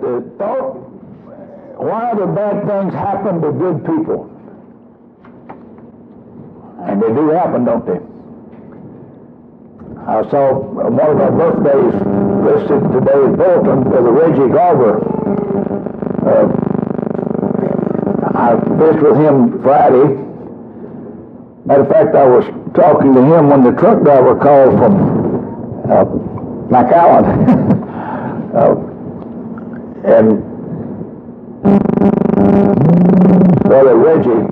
The thought, why do bad things happen to good people? And they do happen, don't they? I saw one of our birthdays listed today in Bolton for the Reggie Garber. Uh, I fished with him Friday. Matter of fact, I was talking to him when the truck driver called from uh, McAllen. uh, and Brother Reggie,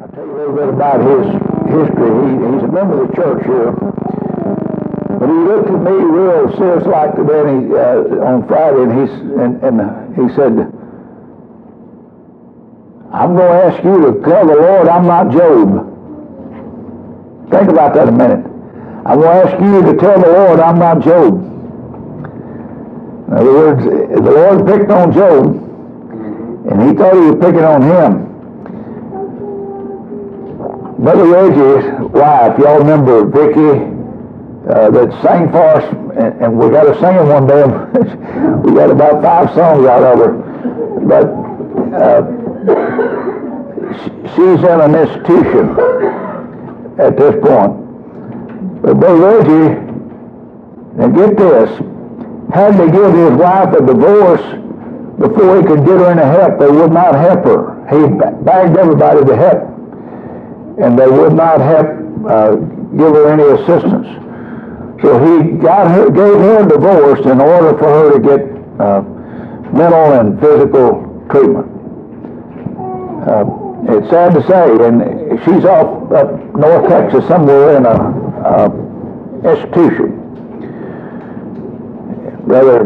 I'll tell you a little bit about his history. He, he's a member of the church here. But he looked at me real serious like and he, uh, on Friday, and, he's, and, and he said, I'm going to ask you to tell the Lord I'm not Job. Think about that a minute. I'm going to ask you to tell the Lord I'm not Job. In other words, the Lord picked on Job, and he thought he was picking on him. Brother Reggie's wife, y'all remember Vicky, uh, that sang for us, and, and we got to sing them one day. we got about five songs out of her, but uh, she's in an institution at this point. But Brother Reggie, now get this, had to give his wife a divorce before he could get her any help. They would not help her. He begged everybody to help, and they would not help uh, give her any assistance. So he got her, gave her a divorce in order for her to get uh, mental and physical treatment. Uh, it's sad to say, and she's off up North Texas somewhere in a uh, institution. Brother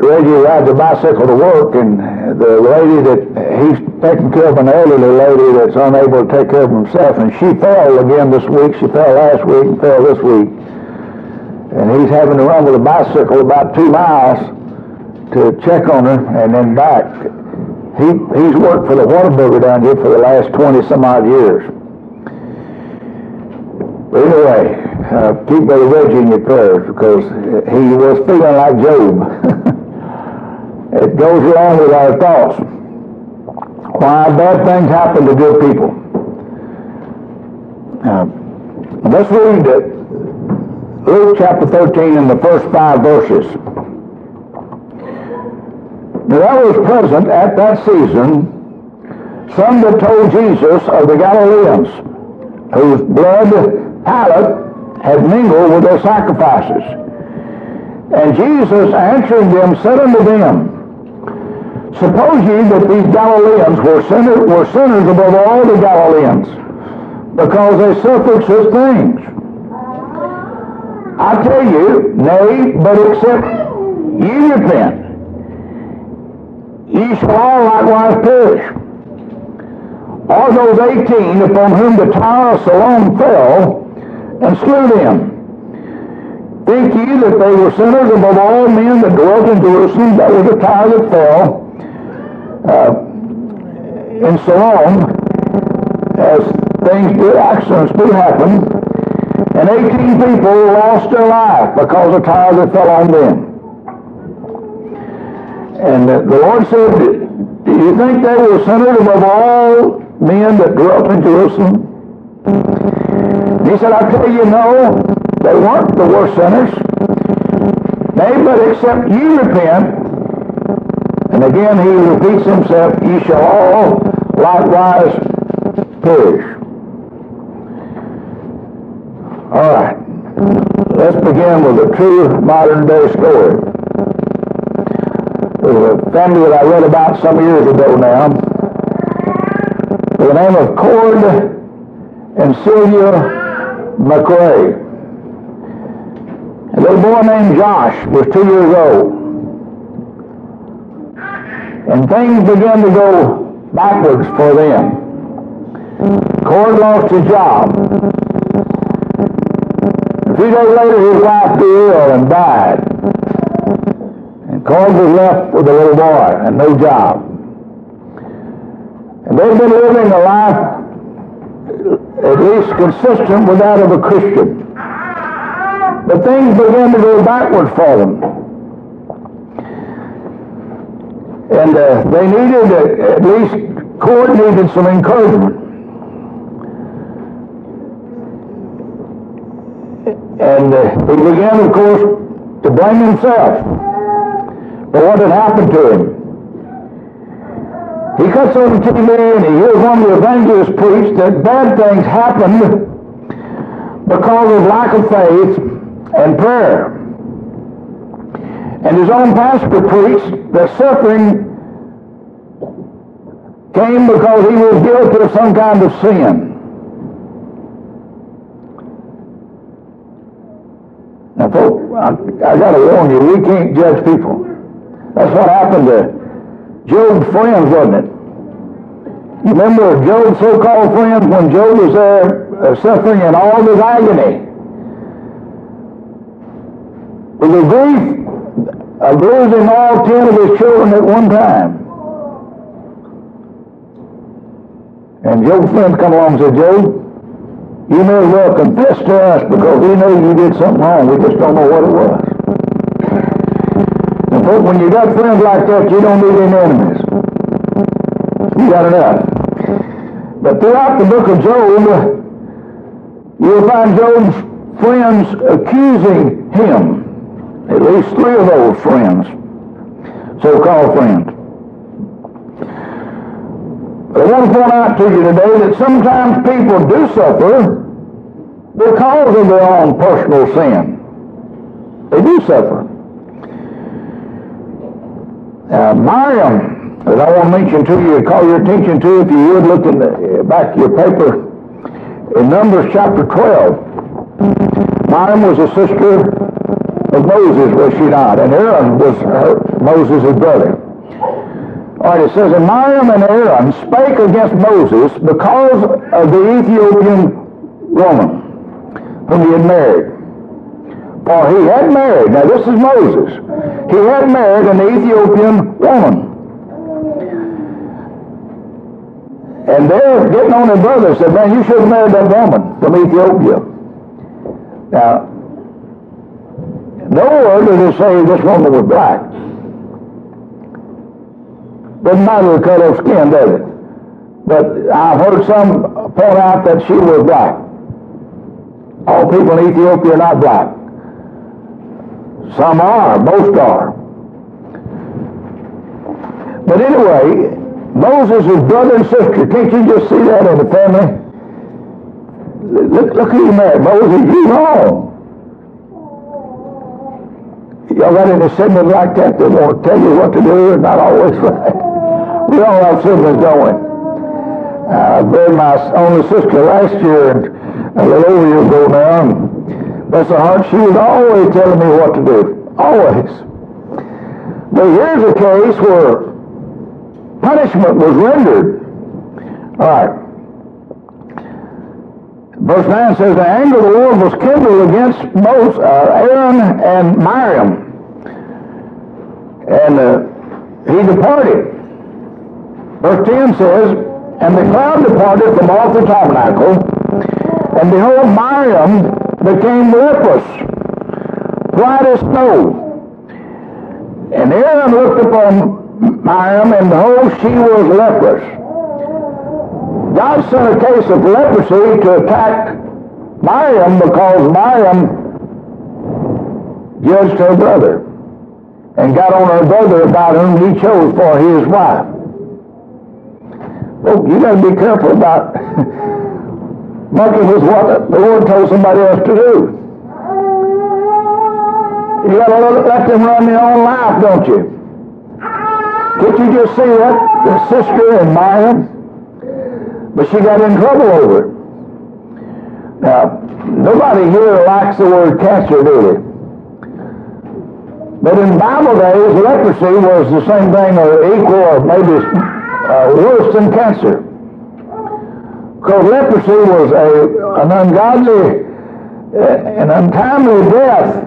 Reggie rides a bicycle to work, and the lady that he's taking care of an elderly lady that's unable to take care of himself, and she fell again this week. She fell last week and fell this week, and he's having to run with a bicycle about two miles to check on her and then back. He, he's worked for the Whataburger down here for the last 20 some odd years. But anyway, uh, keep Brother Reggie in your prayers because he was feeling like Job. it goes along with our thoughts. Why bad things happen to good people. Uh, let's read it. Luke chapter 13 in the first five verses. Now there was present at that season some that told Jesus of the Galileans, whose blood Pilate had mingled with their sacrifices. And Jesus answering them said unto them, Suppose ye that these Galileans were, sinner, were sinners above all the Galileans, because they suffered such things. I tell you, nay, but except ye repent, ye shall all likewise perish. Or those eighteen upon whom the tower of Siloam fell and slew them. Think ye that they were sinners above all men that dwelt in Jerusalem? That was the tower that fell uh, in Siloam, as things did, accidents do happen, and 18 people lost their life because of tower that fell on them. And the Lord said, do you think they were sinners above all men that dwelt in Jerusalem? He said, I tell you, no, they weren't the worst sinners. Nay, but except you repent, and again he repeats himself, ye shall all likewise perish. All right. Let's begin with a true modern day story. There's a family that I read about some years ago now the name of Cord and Sylvia McRae. A little boy named Josh was two years old. And things began to go backwards for them. Cord lost his job. A few days later, his wife grew ill and died. And Cord was left with a little boy and no job. And they've been living a life at least consistent with that of a Christian. But things began to go backward for them. And uh, they needed, uh, at least Cord needed some encouragement. And uh, he began, of course, to blame himself for what had happened to him. He cuts on the TV and he hears one of the evangelists preach that bad things happened because of lack of faith and prayer. And his own pastor preached that suffering came because he was guilty of some kind of sin. Now, folks, I, I got to warn you, we can't judge people. That's what happened to Job's friends, wasn't it? You remember Job's so-called friends when Job was there uh, suffering in all his agony? With the grief of losing all ten of his children at one time. And Job's friends come along and said, Job, you may as well confess to us because we know you did something wrong. We just don't know what it was. Folks, when you got friends like that, you don't need any enemies. You got enough. But throughout the book of Job, you'll find Job's friends accusing him. At least three of those friends, so-called friends. But I want to point out to you today that sometimes people do suffer because of their own personal sin. They do suffer. Uh, Miriam, that I want to mention to you, call your attention to, if you would look in the back of your paper, in Numbers chapter 12. Miriam was a sister of Moses, was she not? And Aaron was her, Moses' brother. All right, it says, And Miriam and Aaron spake against Moses because of the Ethiopian woman whom he had married. For he had married, now this is Moses, he had married an Ethiopian woman. And they're getting on their brother said, man, you should have married that woman from Ethiopia. Now, nowhere does it say this woman was black. Doesn't matter the color of skin, does it? But I've heard some point out that she was black. All people in Ethiopia are not black. Some are, most are. But anyway, Moses' brother and sister, can't you just see that in the family? Look, look who you. Moses, you wrong. Y'all got any siblings like that that want to tell you what to do and not always right? We all have siblings, don't we? Uh, I buried my only sister last year, and a little over a year ago now, and bless her heart, she was always telling me what to do. Always. But here's a case where punishment was rendered. All right. Verse 9 says, The anger of the Lord was kindled against Moses, uh, Aaron and Miriam. And uh, he departed. Verse 10 says, And the cloud departed from off the tabernacle, and behold, Miriam became leprous, white as snow. And Aaron looked upon Miriam, and behold, she was leprous. God sent a case of leprosy to attack Miriam because Miriam judged her brother and got on her brother about whom he chose for his wife. Oh, you got to be careful about monkey with what the Lord told somebody else to do. You got to let them run their own life, don't you? Didn't you just see that? The sister and Miriam? But she got in trouble over it. Now, nobody here likes the word cancer, do they? But in Bible days, leprosy was the same thing or equal or maybe uh, worse than cancer. Because leprosy was a, an ungodly, an untimely death,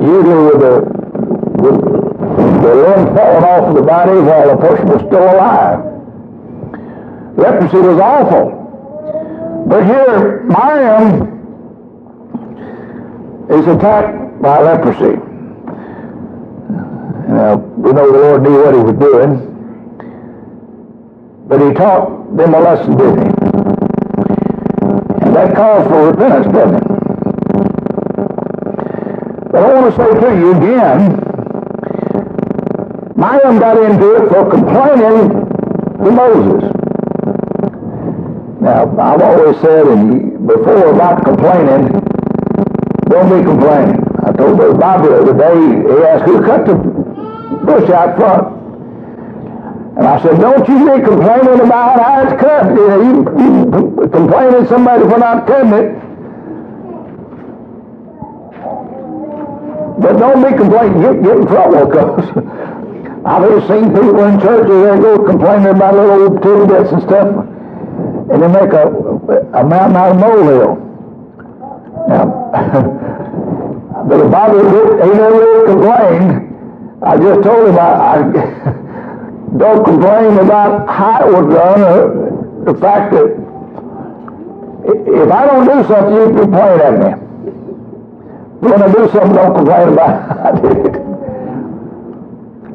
usually with the, with the limb falling off of the body while the person was still alive. Leprosy was awful. But here, Miriam is attacked by leprosy. Now, we know the Lord knew what he was doing. But he taught them a lesson, didn't? And that calls for repentance, doesn't it? But I want to say to you again, Miriam got into it for complaining to Moses. Now, I've always said and before about complaining, don't be complaining. I told Bobby the other day, he asked who cut the bush out front. And I said, don't you be complaining about how it's cut. You, know, you, you complaining somebody for not cutting it. But don't be complaining, get, get in trouble, because I've ever seen people in churches, they go complaining about little old tidbits and stuff, and they make a, a mountain out of molehill. Now, but the Bible, he never really complained. I just told him I, I don't complain about how it was done, or the fact that if I don't do something, you complain at me. When I do something, don't complain about how I did it.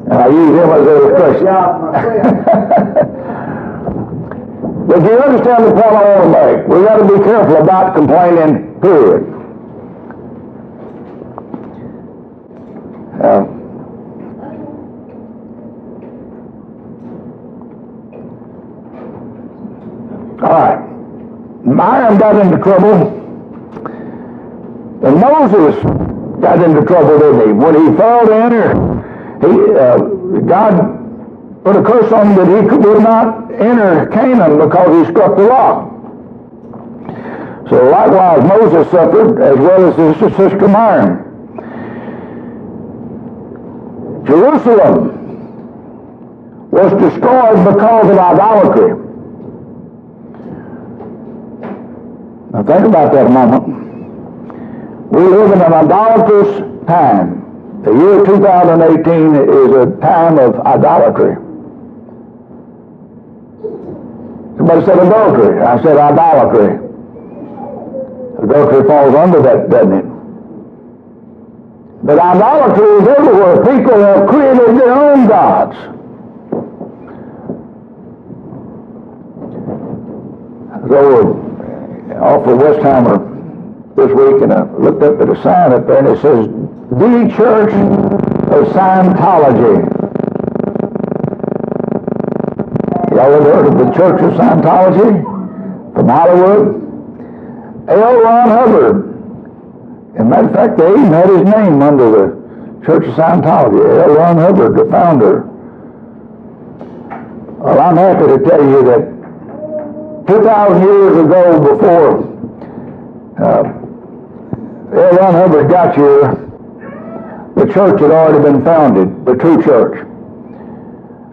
And I use him as an illustration. but do you understand the point I want to make. We've got to be careful about complaining, period. Uh, Miriam got into trouble, and Moses got into trouble, didn't he? When he fell enter he, uh, God put a curse on him that he could, would not enter Canaan because he struck the rock. So likewise Moses suffered as well as his sister Miriam. Jerusalem was destroyed because of idolatry. Now think about that a moment. We live in an idolatrous time. The year 2018 is a time of idolatry. Somebody said adultery. I said idolatry. Adultery falls under that, doesn't it? But idolatry is everywhere. People have created their own gods. So, off of Westheimer this week, and I looked up at a sign up there, and it says the Church of Scientology. Y'all ever heard of the Church of Scientology from Hollywood? L. Ron Hubbard. As a matter of fact, they even had his name under the Church of Scientology. L. Ron Hubbard, the founder. Well, I'm happy to tell you that 2,000 years ago, before uh, L. Ron Hubbard got here, the church had already been founded, the true church.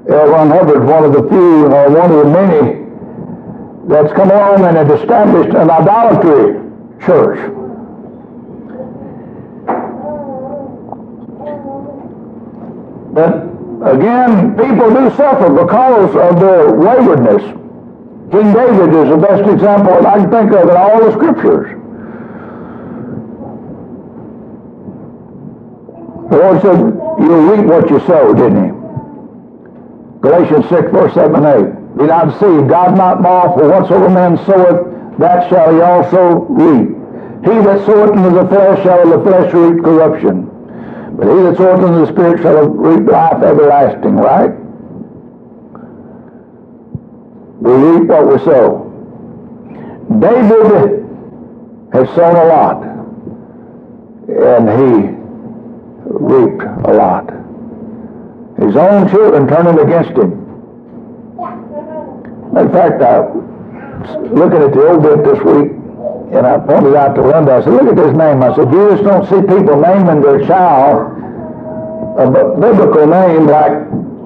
L. Ron Hubbard, one of the few, or one of the many, that's come along and established an idolatry church. But again, people do suffer because of their waywardness. King David is the best example that I can think of in all the scriptures. The Lord said, you'll reap what you sow, didn't he? Galatians 6, verse 7 and 8. Be not deceived, God not mocked, for whatsoever man soweth, that shall he also reap. He that soweth into the flesh shall of the flesh reap corruption. But he that soweth into the Spirit shall reap life everlasting, right? We reap what we sow. David has sown a lot. And he reaped a lot. His own children turning against him. In fact, I was looking at the obit this week, and I pointed out to Linda, I said, look at this name. I said, you just don't see people naming their child a biblical name like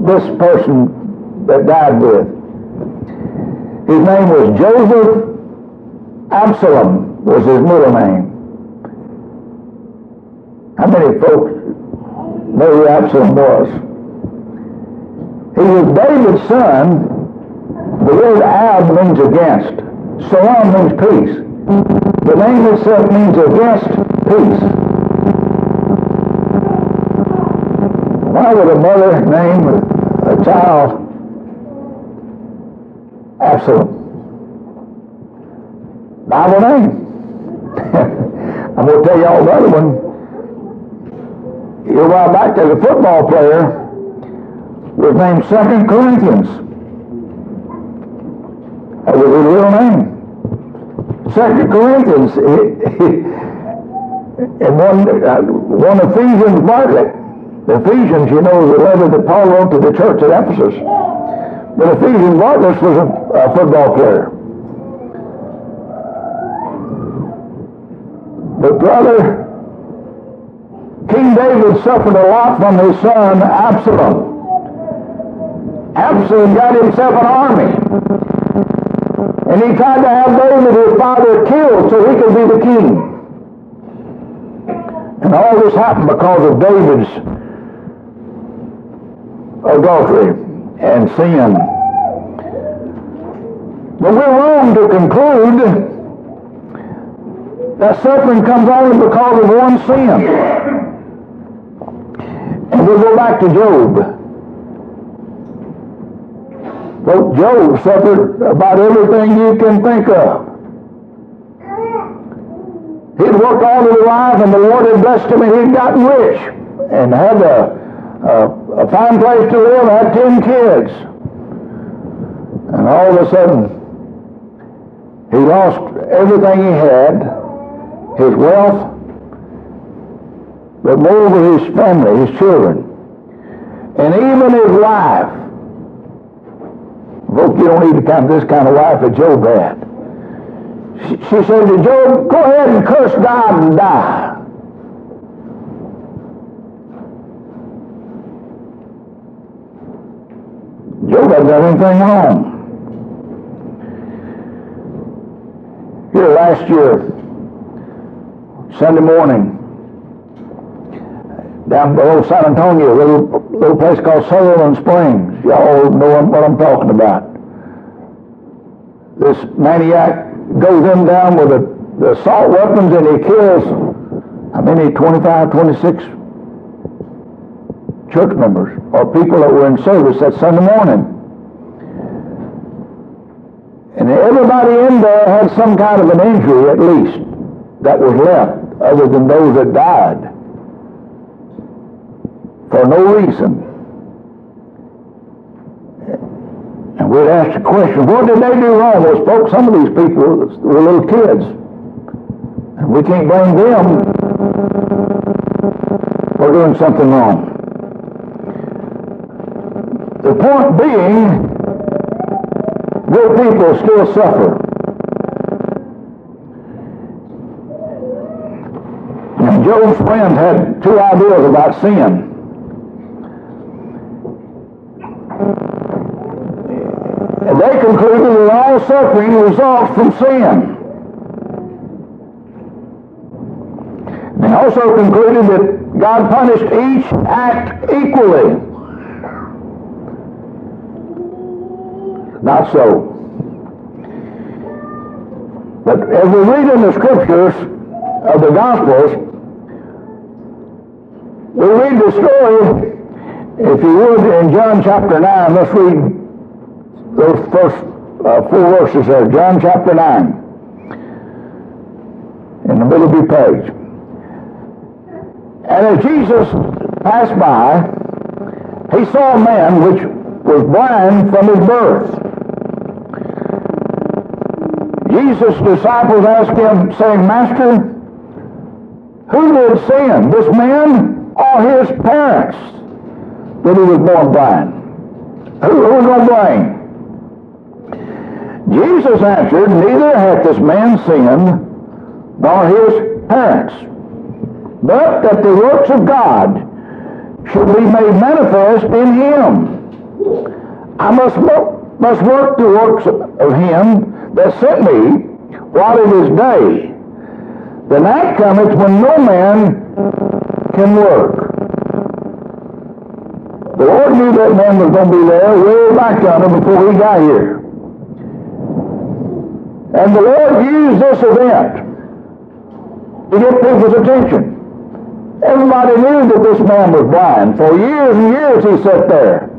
this person that died with. His name was Joseph Absalom was his middle name. How many folks know who Absalom was? He was David's son. The word Ab means against. Salam means peace. The name itself means against peace. Why would a mother name a child Absalom? Bible name. I'm going to tell you all another one. A while back, there's a football player was named Second Corinthians. That was his real name. Second Corinthians. and one, uh, one Ephesians Bartlett. The Ephesians, you know, is the letter that Paul wrote to the church at Ephesus. But Ephesian Bartlett was a, a football player. But brother, King David suffered a lot from his son Absalom. Absalom got himself an army. And he tried to have David, his father, killed so he could be the king. And all this happened because of David's adultery and sin. But we're wrong to conclude that suffering comes only because of one sin. And we'll go back to Job. Well, Job suffered about everything you can think of. He'd worked all his life, and the Lord had blessed him, and he'd gotten rich, and had a, a, a fine place to live, I had ten kids. And all of a sudden, he lost everything he had, his wealth, but moreover his family, his children, and even his wife. Folks, you don't need to of this kind of wife that Job had. She, she said to Job, go ahead and curse God and die. Hadn't done anything wrong. Here last year, Sunday morning, down below San Antonio, a little, little place called Sutherland Springs. Y'all know what I'm talking about. This maniac goes in down with the, the assault weapons and he kills, how many, 25, 26 church members or people that were in service that Sunday morning. And everybody in there had some kind of an injury at least that was left other than those that died for no reason. And we'd ask the question, what did they do wrong? Well, folks, some of these people were little kids. And we can't blame them for doing something wrong. The point being, good people still suffer. And Job's friends had two ideas about sin. They concluded that all suffering results from sin. They also concluded that God punished each act equally. Not so. But as we read in the scriptures of the Gospels, we read the story, if you would, in John chapter 9. Let's read those first uh, four verses there, John chapter 9, in the middle of your page. And as Jesus passed by, he saw a man which was blind from his birth. Jesus' disciples asked him, saying, Master, who did sin, this man or his parents, that he was born blind? Who, who's going to blame? Jesus answered, Neither hath this man sinned, nor his parents, but that the works of God should be made manifest in him. I must, must work the works of him that sent me while it is day. The night cometh when no man can work. The Lord knew that man was going to be there way back yonder before he got here. And the Lord used this event to get people's attention. Everybody knew that this man was blind. For years and years he sat there.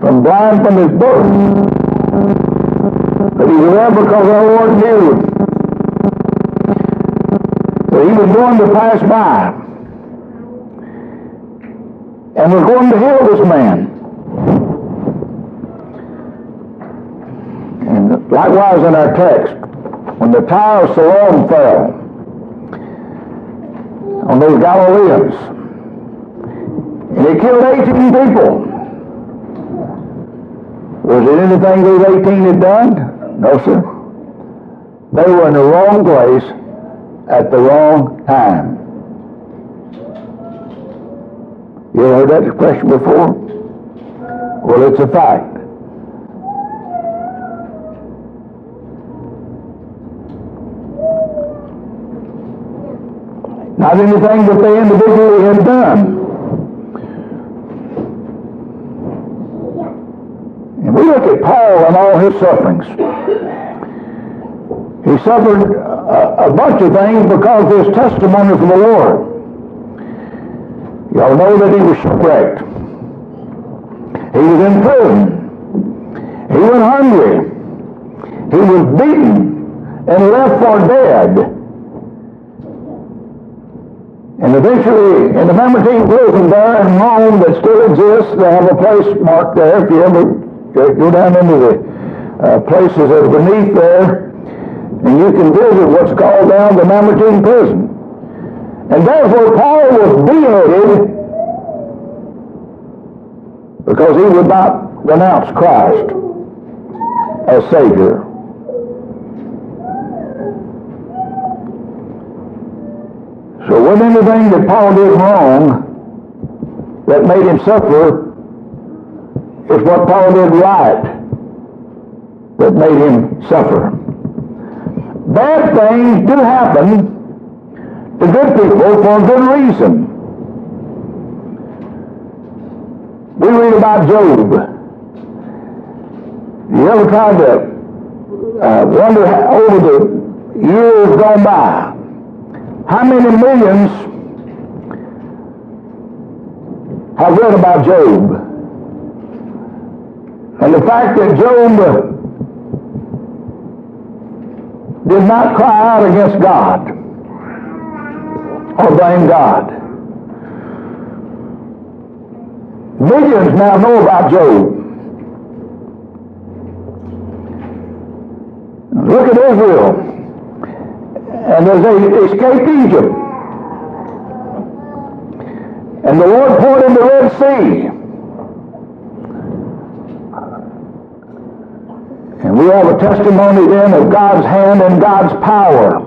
From blind from his birth. But he was there because our Lord knew that he was going to pass by. And was going to heal this man. And likewise in our text, when the Tower of Siloam fell on those Galileans, and it killed 18 people. Was it anything those 18 had done? No, sir. They were in the wrong place at the wrong time. You heard that expression before? Well, it's a fact. Not anything that they individually had done. Paul and all his sufferings. He suffered a, a bunch of things because of his testimony from the Lord. Y'all know that he was shipwrecked. He was in prison. He went hungry. He was beaten and left for dead. And eventually, in the Mamertine prison there in Rome that still exists, they have a place marked there. If you ever go down into the uh, places that are beneath there, and you can visit what's called down the Mamertine prison. And where Paul was beheaded because he would not renounce Christ as Savior. So wasn't anything that Paul did wrong that made him suffer. It's what Paul did right that made him suffer. Bad things do happen to good people for a good reason. We read about Job. You ever tried to uh, wonder how, over the years gone by how many millions have read about Job? And the fact that Job did not cry out against God oh, or blame God. Millions now know about Job. Look at Israel and as they escaped Egypt. And the Lord poured in the Red Sea. And we have a testimony then of God's hand and God's power.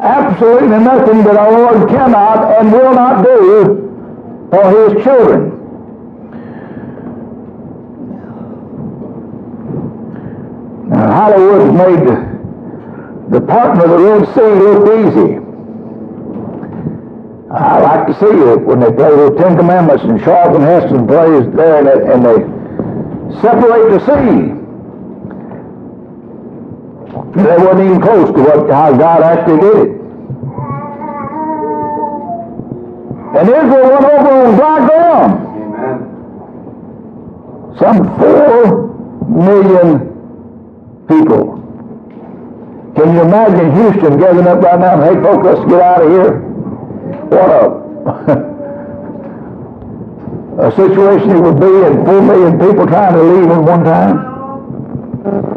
Absolutely nothing that our Lord cannot and will not do for his children. Now, Hollywood made the parting of the Red Sea look easy. I like to see it when they play the Ten Commandments and Charlton Heston plays there and, they, and they separate the sea. They wasn't even close to what how God actually did it. And Israel went over on dry ground. Amen. Some four million people can you imagine Houston gathering up right now and, hey, folks, let's get out of here? What a, a situation it would be and four million people trying to leave at one time.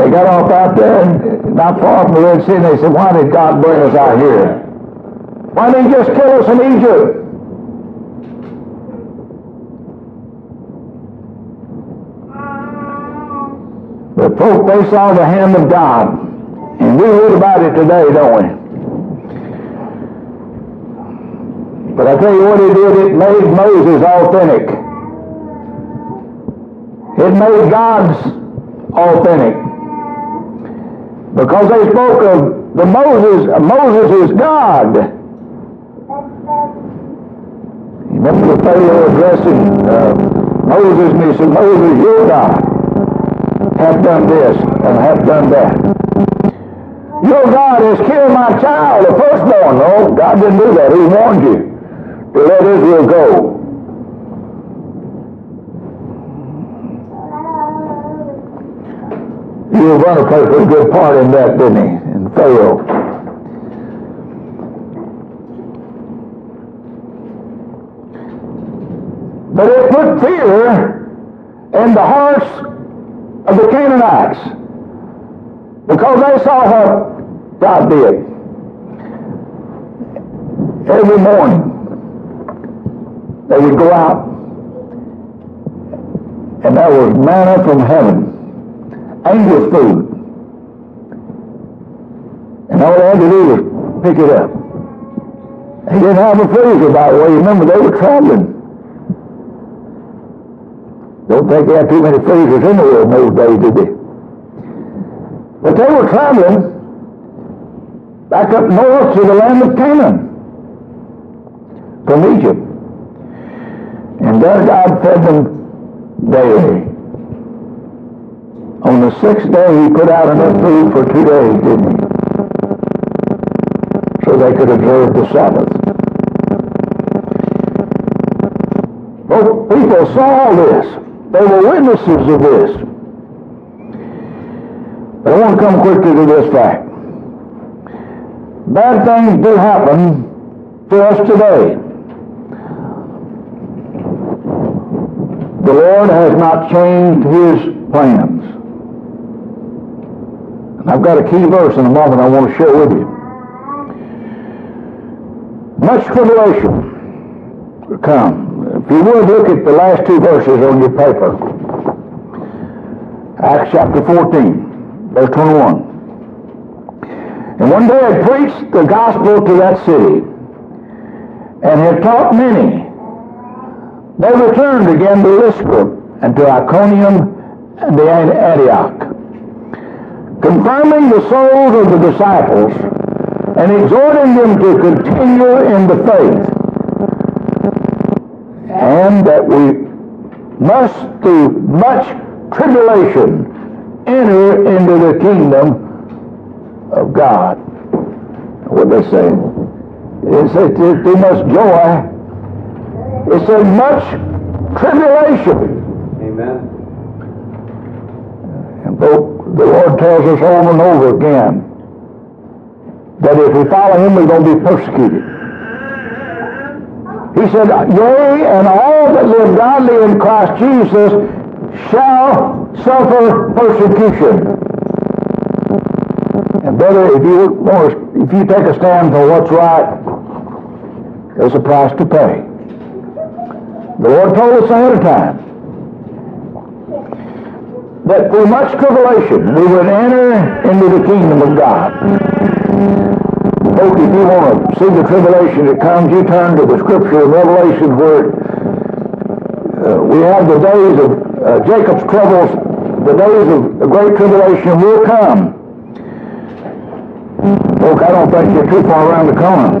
They got off out there not far from the Red Sea and they said, why did God bring us out here? Why didn't he just kill us in Egypt? But folk, they saw the hand of God. And we read about it today, don't we? But I tell you what it did, it made Moses authentic. It made God's authentic. Because they spoke of the Moses, Moses is God. Remember the Pharaoh addressing uh, Moses and he said, Moses, you're God have done this and have done that. Your God has killed my my child, the firstborn. No, God didn't do that. He warned you to let Israel go. You were going to play a good part in that, didn't he? And failed. But it put fear in the hearts of the Canaanites because they saw what God did. Every morning they would go out and there was manna from heaven, angel food. And all they had to do was pick it up. They didn't have a freezer, by the way. Remember, they were traveling. Don't think they had too many freezers anywhere in those days, did they? But they were traveling back up north to the land of Canaan from Egypt. And there God fed them daily. On the sixth day, he put out enough food for two days, didn't he? So they could observe the Sabbath. Both people saw this. They were witnesses of this. But I want to come quickly to this fact. Bad things do happen to us today. The Lord has not changed his plans. And I've got a key verse in a moment I want to share with you. Much tribulation will come. If you would look at the last two verses on your paper. Acts chapter 14, verse 21. And one day I preached the gospel to that city and had taught many. They returned again to Lystra and to Iconium and to Antioch, confirming the souls of the disciples and exhorting them to continue in the faith and that we must through much tribulation enter into the kingdom of God. What they say? It said too much joy. It said much tribulation. Amen. And the Lord tells us over and over again that if we follow him, we're going to be persecuted. He said, Yea, and all that live godly in Christ Jesus shall suffer persecution. And brother, if you if you take a stand for what's right, there's a price to pay. The Lord told us ahead of time that through much tribulation we would enter into the kingdom of God. Folks, if you want to see the tribulation that comes, you turn to the scripture in Revelation where uh, we have the days of uh, Jacob's troubles, the days of the great tribulation will come. Folks, I don't think you're too far around the corner.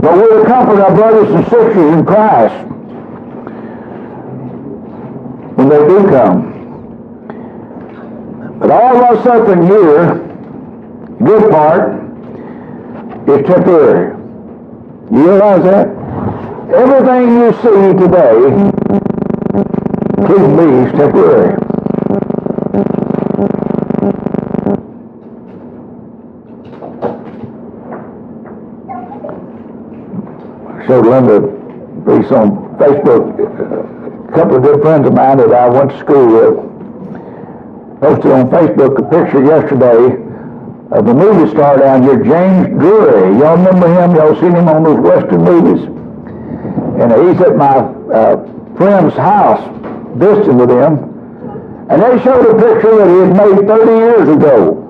But we'll comfort our brothers and sisters in Christ when they do come. But all of our suffering here good part is temporary. You realize that? Everything you see today, including me, is temporary. Showed Linda a piece on Facebook. Uh, A couple of good friends of mine that I went to school with posted on Facebook a picture yesterday of the movie star down here, James Drury. Y'all remember him? Y'all seen him on those Western movies? And he's at my uh, friend's house visiting with him. And they showed a picture that he had made 30 years ago.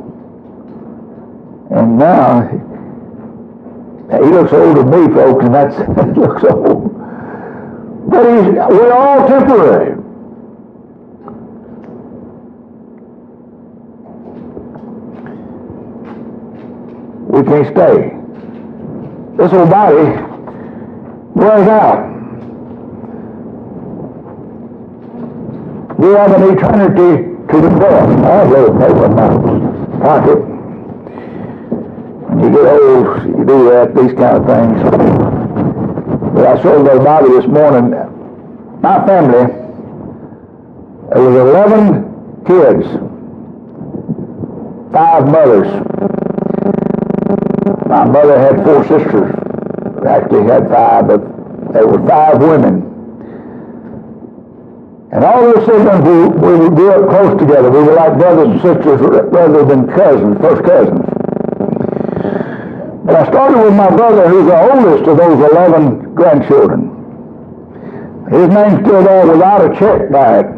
And now, he looks older than me, folks, and that's, that looks old. But he's, we're all temporary. we can't stay. This old body wears out. We have an eternity to the death. I have a little paper in my pocket. you get old, you do that, these kind of things. I showed Brother Bobby this morning, my family, there was 11 kids, five mothers. My mother had four sisters, actually had five, but there were five women. And all those siblings, we, we grew up close together. We were like brothers and sisters rather than cousins, first cousins. I started with my brother, who's the oldest of those 11 grandchildren. His name's still there without a check. But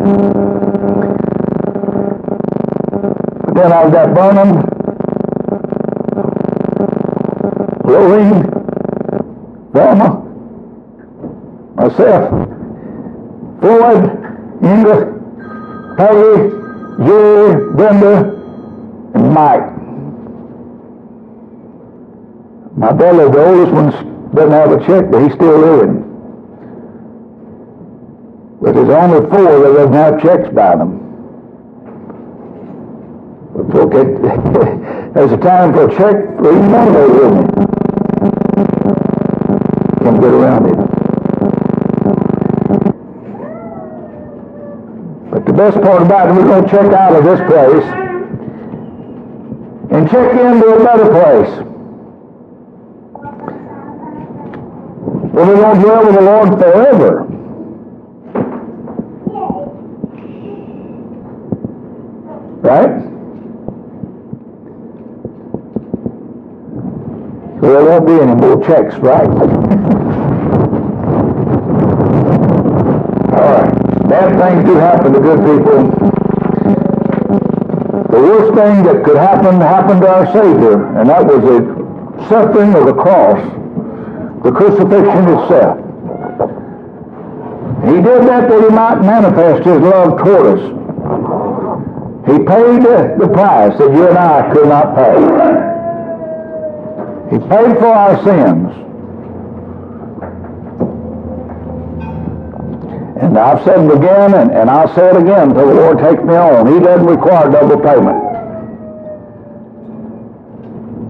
then I've got Burnham, Lorraine, Velma, myself, Floyd, Inga, Peggy, Jerry, Brenda, and Mike. My brother, the oldest one, doesn't have a check, but he's still living. But there's only four that doesn't have checks by them. But okay, there's a time for a check for each one of those, isn't it? Can't get around it. But the best part about it, we're going to check out of this place and check into a better place. Well, we're going to dwell with the Lord forever. Right? So there won't be any more checks, right? All right. Bad things do happen to good people. The worst thing that could happen happened to our Savior, and that was the suffering of the cross, the crucifixion itself. He did that that he might manifest his love toward us. He paid the price that you and I could not pay. He paid for our sins. And I've said it again, and, and I'll say it again until the Lord takes me on. He doesn't require double payment.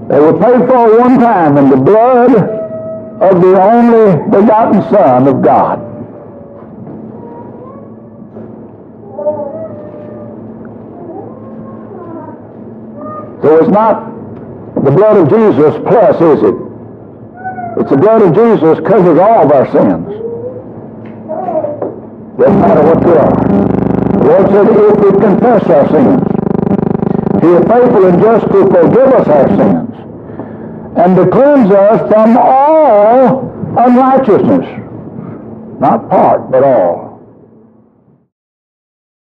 They were paid for one time in the blood of the only begotten Son of God. So it's not the blood of Jesus plus, is it? It's the blood of Jesus covers all of our sins. Doesn't matter what they are. The Lord said if we confess our sins, He is faithful and just to forgive us our sins and to cleanse us from all unrighteousness. Not part, but all.